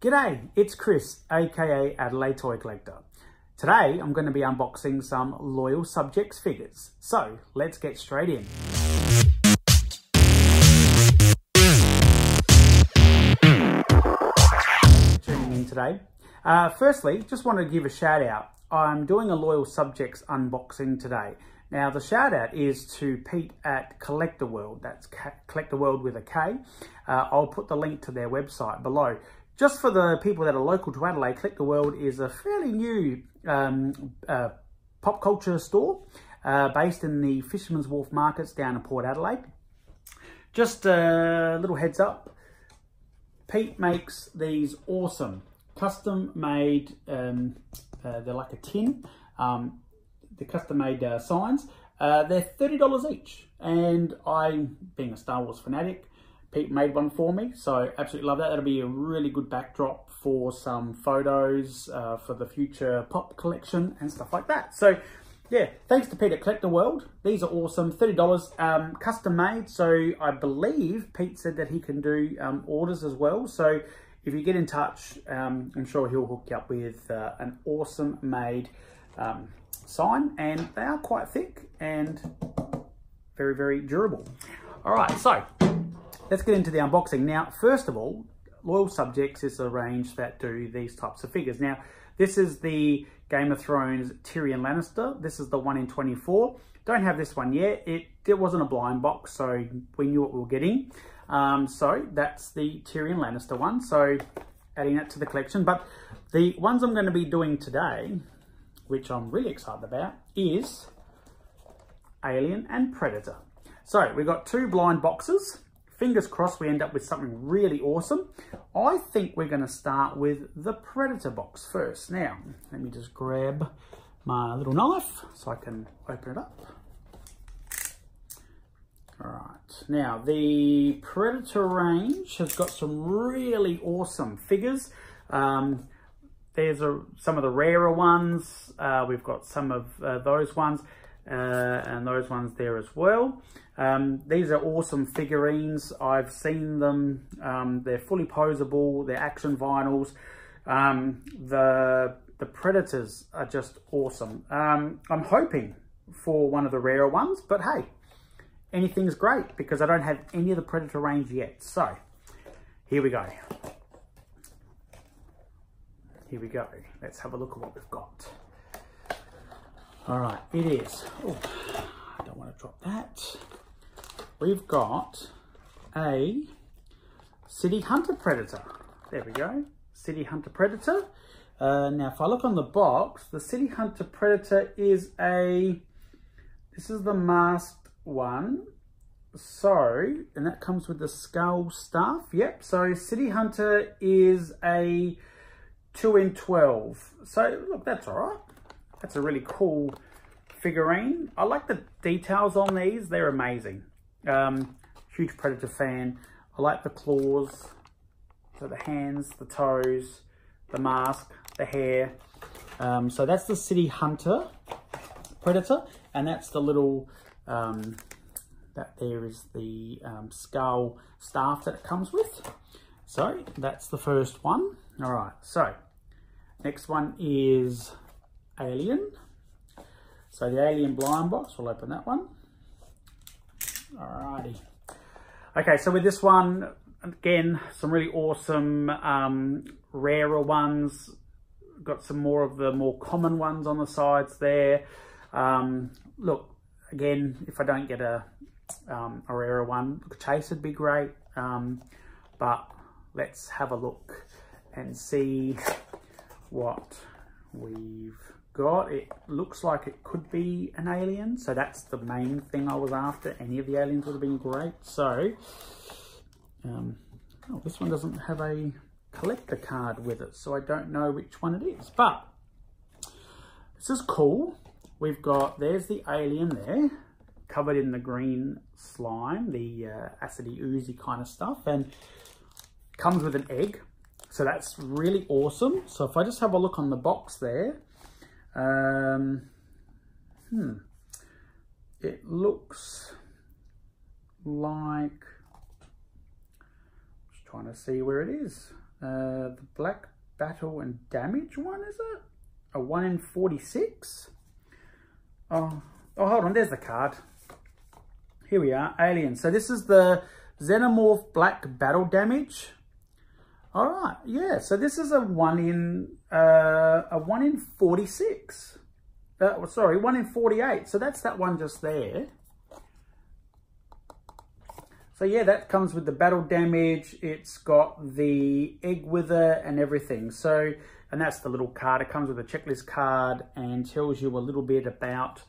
G'day, it's Chris, aka Adelaide Toy Collector. Today I'm going to be unboxing some Loyal Subjects figures. So let's get straight in. Tuning in today. Uh, firstly, just want to give a shout out. I'm doing a Loyal Subjects unboxing today. Now the shout out is to Pete at Kollecta World. That's Kollecta World with a K. Uh, I'll put the link to their website below. Just for the people that are local to Adelaide, Kollecta World is a fairly new um, uh, pop culture store uh, based in the Fisherman's Wharf markets down in Port Adelaide. Just a little heads up, Pete makes these awesome custom made, um, uh, they're like a tin, um, the custom made uh, signs. Uh, they're $30 each and I, being a Star Wars fanatic, Pete made one for me, so absolutely love that. That'll be a really good backdrop for some photos uh, for the future pop collection and stuff like that. So yeah, thanks to Pete at Kollecta World. These are awesome, $30, um, custom made. So I believe Pete said that he can do um, orders as well. So if you get in touch, um, I'm sure he'll hook you up with uh, an awesome made um, sign. And they are quite thick and very, very durable. All right, so let's get into the unboxing. Now, first of all, Loyal Subjects is a range that do these types of figures. Now, this is the Game of Thrones Tyrion Lannister. This is the one in 24. Don't have this one yet. It, it wasn't a blind box, so we knew what we were getting. Um, so that's the Tyrion Lannister one. So adding that to the collection. But the ones I'm going to be doing today, which I'm really excited about, is Alien and Predator. So we've got two blind boxes fingers crossed we end up with something really awesome. I think we're going to start with the Predator box first. Now, let me just grab my little knife so I can open it up. All right, now the Predator range has got some really awesome figures. Um, there's a, some of the rarer ones. Uh, we've got some of uh, those ones uh, and those ones there as well. Um, these are awesome figurines. I've seen them. Um, they're fully posable. They're action vinyls. Um, the the Predators are just awesome. Um, I'm hoping for one of the rarer ones, but hey, anything's great because I don't have any of the Predator range yet. So here we go. Here we go. Let's have a look at what we've got. All right, it is. Oh, I don't want to drop that. We've got a City Hunter Predator. There we go. City Hunter Predator. Uh, now, if I look on the box, the City Hunter Predator is a, this is the masked one. So, and that comes with the skull stuff. Yep, so City Hunter is a 2 in 12. So, look, that's all right. That's a really cool figurine. I like the details on these. They're amazing. Um, huge Predator fan. I like the claws, so the hands, the toes, the mask, the hair. Um, so that's the City Hunter Predator. And that's the little, um, that there is the um, skull staff that it comes with. So that's the first one. All right, so next one is Alien. So the Alien blind box, we'll open that one. Alrighty. Okay, so with this one, again, some really awesome, um, rarer ones. Got some more of the more common ones on the sides there. Um, look, again, if I don't get a, um, a rarer one, chase would be great. Um, but let's have a look and see what we've got. It looks like it could be an alien. So that's the main thing I was after. Any of the aliens would have been great. So, um, oh, this one doesn't have a collector card with it. So I don't know which one it is. But this is cool. We've got, there's the alien there. Covered in the green slime. The uh, acidy oozy kind of stuff. And comes with an egg. So that's really awesome. So if I just have a look on the box there, um, hmm, it looks like, just trying to see where it is. Uh, the Black Battle and Damage one, is it? A 1 in 46? Oh, oh, hold on, there's the card. Here we are, Alien. So this is the Xenomorph Black Battle Damage. All right, yeah. So this is a one in uh, a one in forty six. Uh, sorry, one in forty eight. So that's that one just there. So yeah, that comes with the battle damage. It's got the egg wither and everything. So, and that's the little card. It comes with a checklist card and tells you a little bit about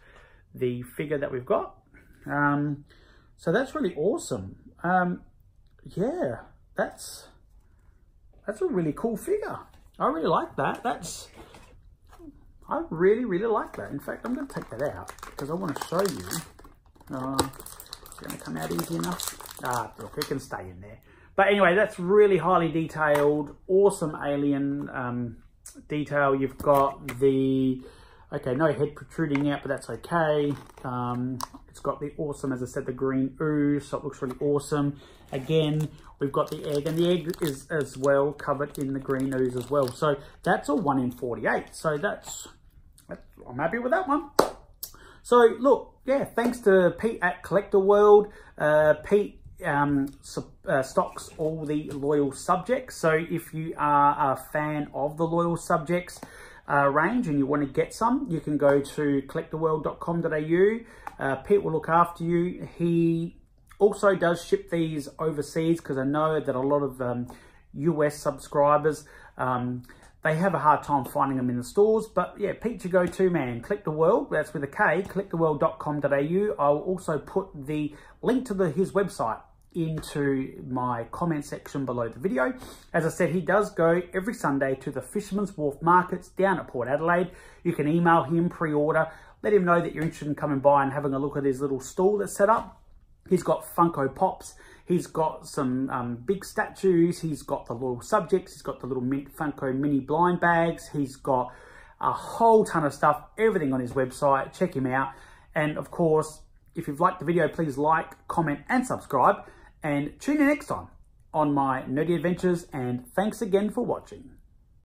the figure that we've got. Um, so that's really awesome. Um, yeah, that's that's a really cool figure. I really like that. That's, I really, really like that. In fact, I'm going to take that out because I want to show you. Uh, it's going to come out easy enough. Ah, look, it can stay in there. But anyway, that's really highly detailed, awesome alien um, detail. You've got the, okay, no head protruding out, but that's okay. Um, it's got the awesome, as I said, the green ooze, so it looks really awesome. Again, we've got the egg, and the egg is as well covered in the green ooze as well. So that's a 1 in 48. So that's, I'm happy with that one. So look, yeah, thanks to Pete at Kollecta World. Uh, Pete um, uh, stocks all the loyal subjects. So if you are a fan of the loyal subjects, uh, range and you want to get some, you can go to kollectaworld.com.au. Uh, Pete will look after you. He also does ship these overseas because I know that a lot of um, US subscribers, um, they have a hard time finding them in the stores. But yeah, Pete your go-to man. Kollecta World, that's with a K, kollectaworld.com.au. I'll also put the link to the, his website into my comment section below the video. As I said, he does go every Sunday to the Fisherman's Wharf Markets down at Port Adelaide. You can email him pre-order, let him know that you're interested in coming by and having a look at his little stall that's set up. He's got Funko Pops, he's got some um, big statues, he's got the little subjects, he's got the little mint Funko mini blind bags, he's got a whole ton of stuff, everything on his website. Check him out. And of course, if you've liked the video, please like, comment and subscribe and tune in next time on my nerdy adventures and thanks again for watching.